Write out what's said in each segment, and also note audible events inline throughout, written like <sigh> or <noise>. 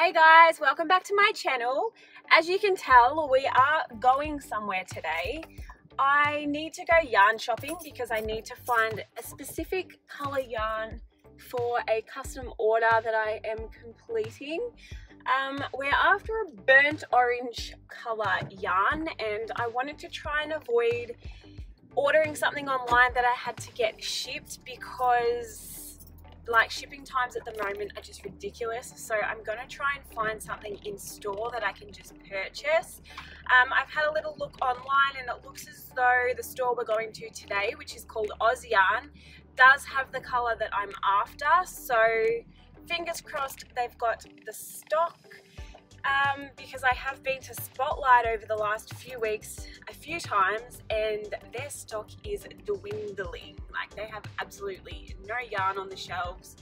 Hey guys, welcome back to my channel. As you can tell, we are going somewhere today. I need to go yarn shopping because I need to find a specific color yarn for a custom order that I am completing. Um, we're after a burnt orange color yarn and I wanted to try and avoid ordering something online that I had to get shipped because like shipping times at the moment are just ridiculous. So I'm gonna try and find something in store that I can just purchase. Um, I've had a little look online and it looks as though the store we're going to today which is called Oz Yarn does have the color that I'm after. So fingers crossed they've got the stock um, because I have been to Spotlight over the last few weeks a few times and their stock is dwindling. Like they have absolutely no yarn on the shelves.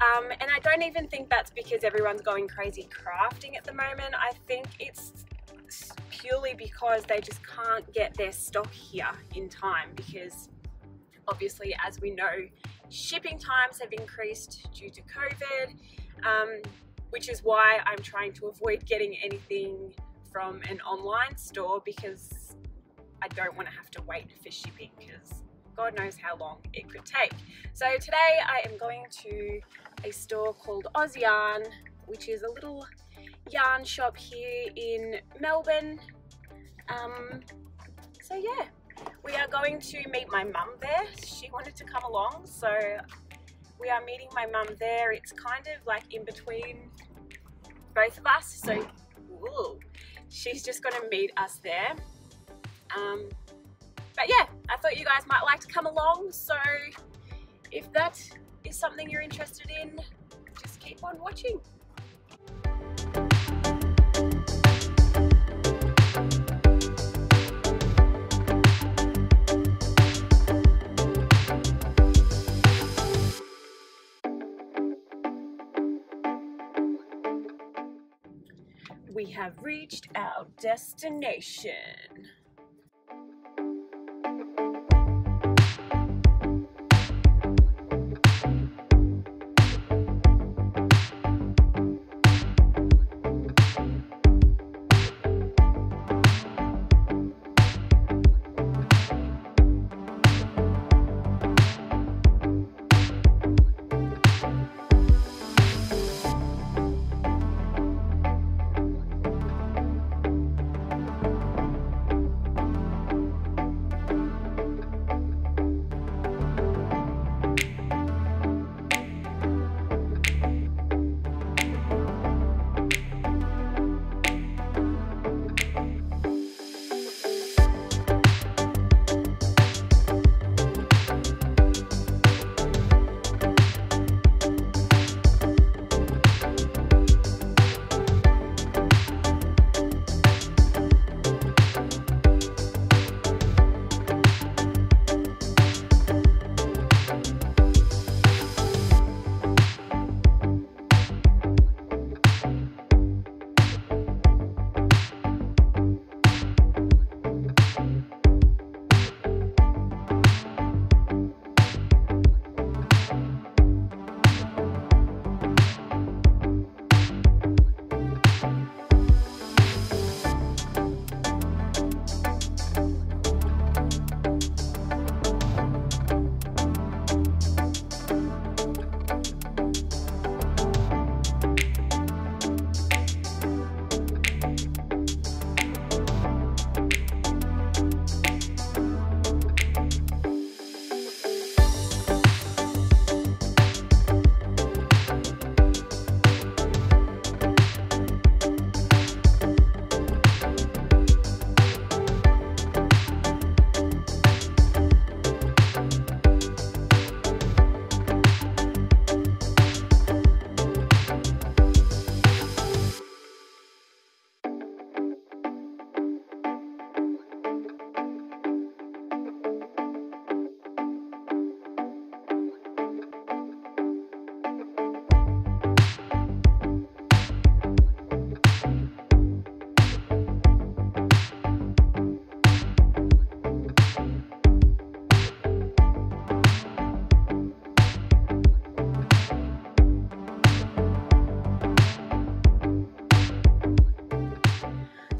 Um, and I don't even think that's because everyone's going crazy crafting at the moment. I think it's purely because they just can't get their stock here in time because obviously as we know shipping times have increased due to COVID. Um, which is why I'm trying to avoid getting anything from an online store because I don't want to have to wait for shipping because God knows how long it could take. So today I am going to a store called Oz Yarn, which is a little yarn shop here in Melbourne. Um, so yeah, we are going to meet my mum there. She wanted to come along, so we are meeting my mum there. It's kind of like in between both of us. So ooh, she's just going to meet us there. Um, but yeah, I thought you guys might like to come along. So if that is something you're interested in, just keep on watching. Have reached our destination.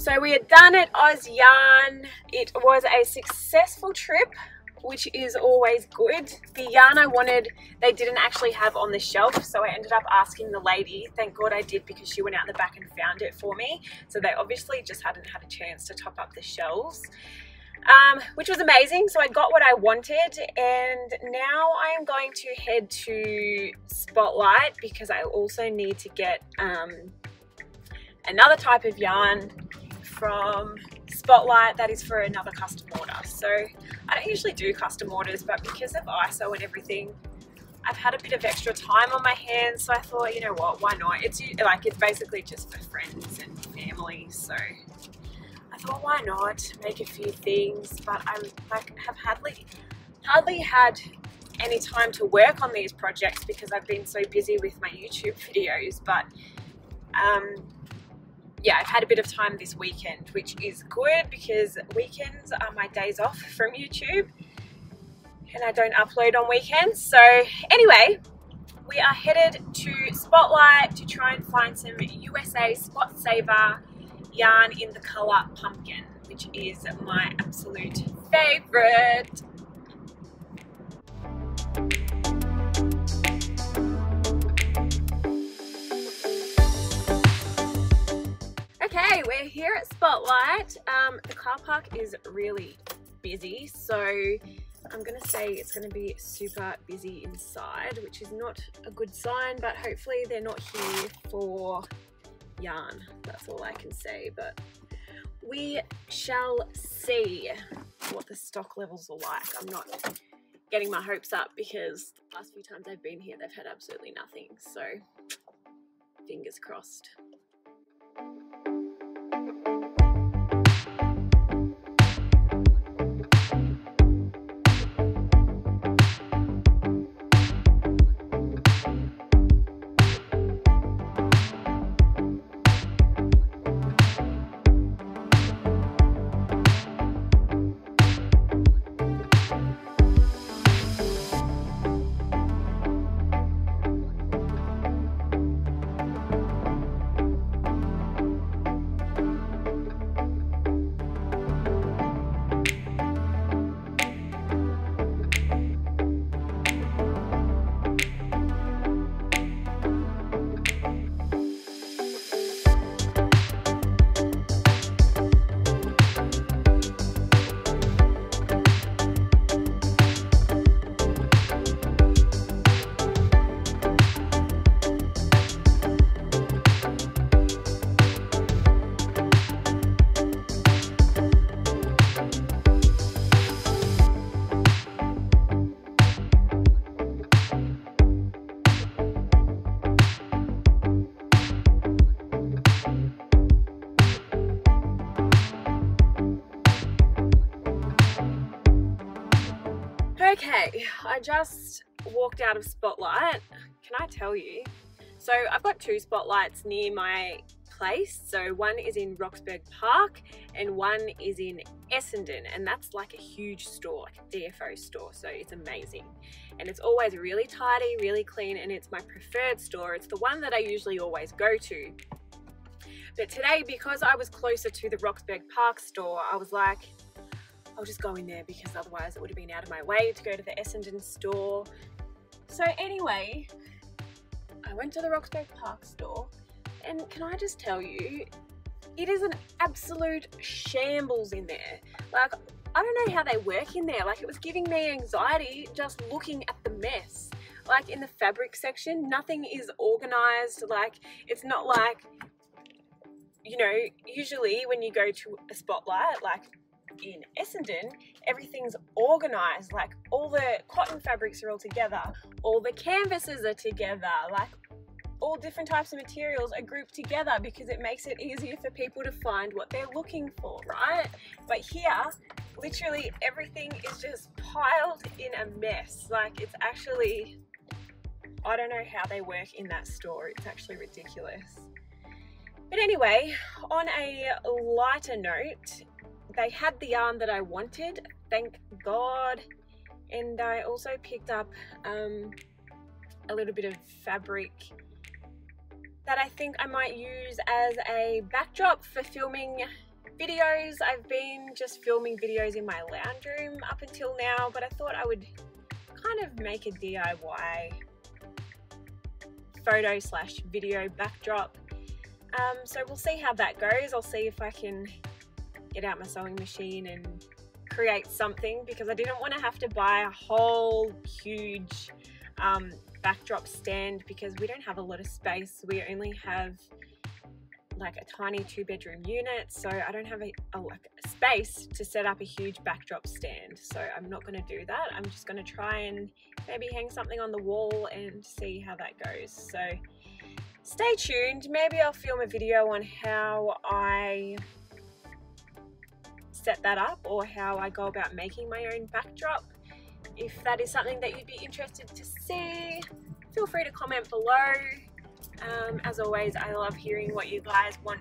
So we are done at Oz Yarn. It was a successful trip which is always good. The yarn I wanted, they didn't actually have on the shelf, so I ended up asking the lady. Thank God I did because she went out the back and found it for me. So they obviously just hadn't had a chance to top up the shelves. Um, which was amazing. So I got what I wanted and now I am going to head to Spotlight because I also need to get um, another type of yarn from Spotlight that is for another custom order. So I don't usually do custom orders, but because of ISO and everything, I've had a bit of extra time on my hands, so I thought, you know what, why not? It's like it's basically just for friends and family, so I thought, why not make a few things? But I'm like have hardly hardly had any time to work on these projects because I've been so busy with my YouTube videos. But um, yeah, I've had a bit of time this weekend, which is good because weekends are my days off from YouTube and I don't upload on weekends. So anyway, we are headed to Spotlight to try and find some USA Spot Saver yarn in the color pumpkin, which is my absolute favorite. Okay, we're here at Spotlight. Um, the car park is really busy, so I'm gonna say it's gonna be super busy inside, which is not a good sign, but hopefully they're not here for yarn. That's all I can say, but we shall see what the stock levels are like. I'm not getting my hopes up because the last few times I've been here, they've had absolutely nothing. So fingers crossed. Just walked out of Spotlight. Can I tell you? So I've got two spotlights near my place. So one is in Roxburgh Park and one is in Essendon and that's like a huge store, like a DFO store. So it's amazing. And it's always really tidy, really clean and it's my preferred store. It's the one that I usually always go to. But today, because I was closer to the Roxburgh Park store, I was like, I'll just go in there because otherwise it would have been out of my way to go to the Essendon store. So anyway, I went to the Roxburgh Park store and can I just tell you, it is an absolute shambles in there. Like, I don't know how they work in there. Like, it was giving me anxiety just looking at the mess. Like, in the fabric section, nothing is organized. Like, it's not like, you know, usually when you go to a spotlight, like in Essendon, everything's organized. Like all the cotton fabrics are all together, all the canvases are together, like all different types of materials are grouped together because it makes it easier for people to find what they're looking for, right? But here, literally everything is just piled in a mess. Like it's actually, I don't know how they work in that store. It's actually ridiculous. But anyway, on a lighter note, they had the yarn that I wanted, thank God. And I also picked up um, a little bit of fabric that I think I might use as a backdrop for filming videos. I've been just filming videos in my lounge room up until now, but I thought I would kind of make a DIY photo slash video backdrop. Um, so we'll see how that goes. I'll see if I can get out my sewing machine and create something because I didn't want to have to buy a whole huge um, backdrop stand because we don't have a lot of space. We only have like a tiny two bedroom unit so I don't have a, a, a space to set up a huge backdrop stand. So I'm not going to do that. I'm just going to try and maybe hang something on the wall and see how that goes. So stay tuned. Maybe I'll film a video on how I set that up or how I go about making my own backdrop if that is something that you'd be interested to see feel free to comment below um, as always, I love hearing what you guys want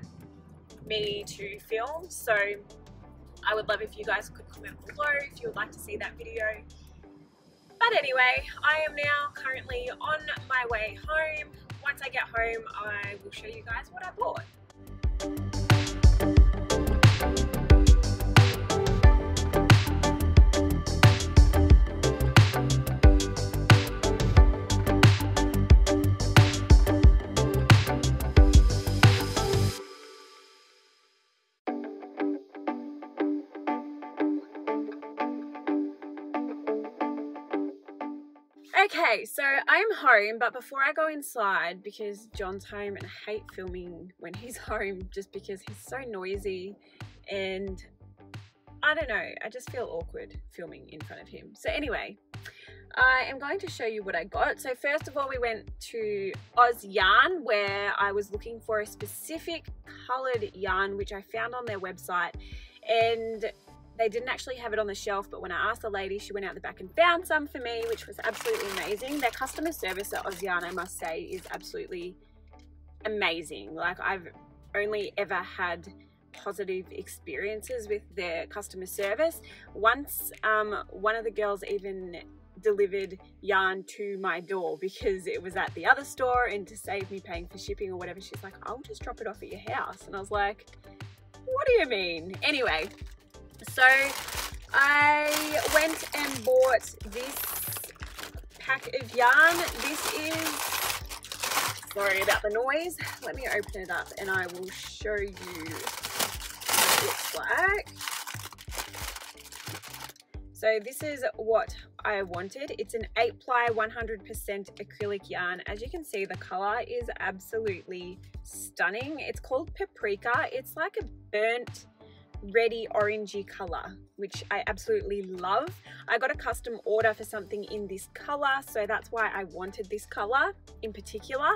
me to film. So I would love if you guys could comment below if you would like to see that video. But anyway, I am now currently on my way home. Once I get home, I will show you guys what I bought. Okay, so I am home, but before I go inside, because John's home and I hate filming when he's <laughs> home just because he's so noisy and I don't know, I just feel awkward filming in front of him. So anyway, I am going to show you what I got. So first of all, we went to Oz Yarn where I was looking for a specific colored yarn, which I found on their website. And they didn't actually have it on the shelf, but when I asked the lady, she went out the back and found some for me, which was absolutely amazing. Their customer service at Oz Yarn, I must say, is absolutely amazing. Like I've only ever had positive experiences with their customer service. Once, um, one of the girls even delivered yarn to my door because it was at the other store and to save me paying for shipping or whatever, she's like, I'll just drop it off at your house. And I was like, what do you mean? Anyway, so I went and bought this pack of yarn. This is, sorry about the noise. Let me open it up and I will show you what it looks like. So this is what I wanted. It's an 8 ply 100% acrylic yarn. As you can see, the color is absolutely stunning. It's called Paprika. It's like a burnt reddy orangey color which I absolutely love. I got a custom order for something in this color so that's why I wanted this color in particular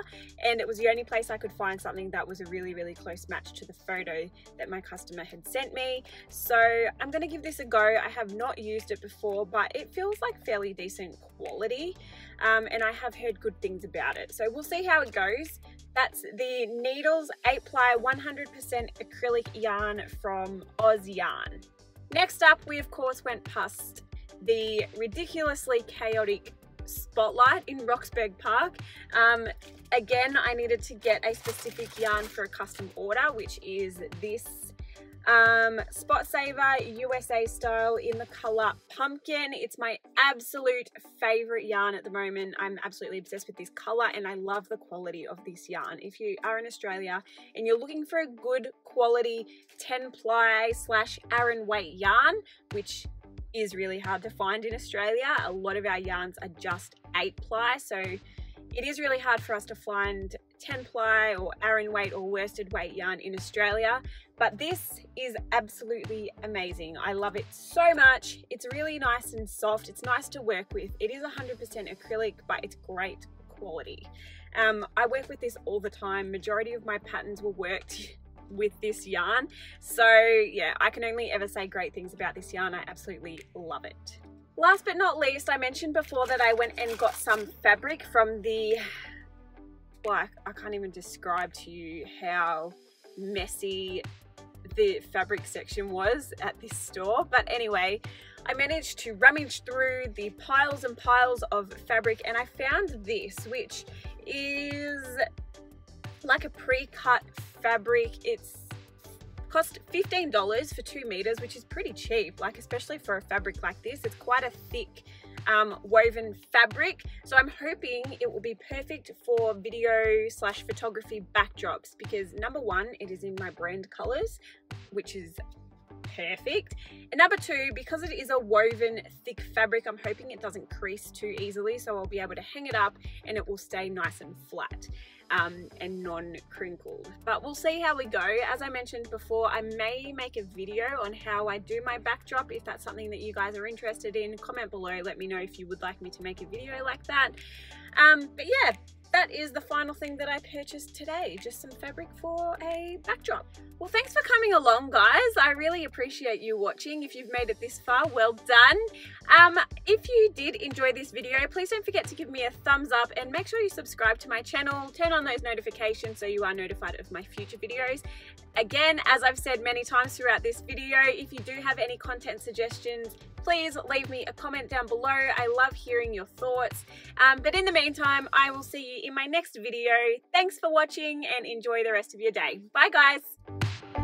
and it was the only place I could find something that was a really really close match to the photo that my customer had sent me so I'm gonna give this a go. I have not used it before but it feels like fairly decent quality um, and I have heard good things about it so we'll see how it goes. That's the Needles 8 ply 100% acrylic yarn from Oz Yarn. Next up, we of course went past the ridiculously chaotic spotlight in Roxburgh Park. Um, again, I needed to get a specific yarn for a custom order, which is this um, Spot Saver USA style in the color Pumpkin. It's my absolute favorite yarn at the moment. I'm absolutely obsessed with this color and I love the quality of this yarn. If you are in Australia and you're looking for a good quality 10 ply slash Aran weight yarn, which is really hard to find in Australia. A lot of our yarns are just 8 ply, so it is really hard for us to find 10 ply or Aran weight or worsted weight yarn in Australia, but this is absolutely amazing. I love it so much. It's really nice and soft. It's nice to work with. It is 100% acrylic, but it's great quality. Um, I work with this all the time. Majority of my patterns were worked <laughs> with this yarn. So yeah, I can only ever say great things about this yarn. I absolutely love it. Last but not least, I mentioned before that I went and got some fabric from the like I can't even describe to you how messy the fabric section was at this store but anyway I managed to rummage through the piles and piles of fabric and I found this which is like a pre-cut fabric it's Cost $15 for two meters, which is pretty cheap, like especially for a fabric like this. It's quite a thick um, woven fabric. So I'm hoping it will be perfect for video slash photography backdrops because number one, it is in my brand colors, which is perfect. And number two, because it is a woven thick fabric, I'm hoping it doesn't crease too easily. So I'll be able to hang it up and it will stay nice and flat um, and non-crinkled. But we'll see how we go. As I mentioned before, I may make a video on how I do my backdrop. If that's something that you guys are interested in, comment below. Let me know if you would like me to make a video like that. Um, but yeah, that is the final thing that I purchased today, just some fabric for a backdrop. Well, thanks for coming along, guys. I really appreciate you watching. If you've made it this far, well done. Um, if you did enjoy this video, please don't forget to give me a thumbs up and make sure you subscribe to my channel. Turn on those notifications so you are notified of my future videos. Again, as I've said many times throughout this video, if you do have any content suggestions, please leave me a comment down below. I love hearing your thoughts. Um, but in the meantime, I will see you in my next video. Thanks for watching and enjoy the rest of your day. Bye guys.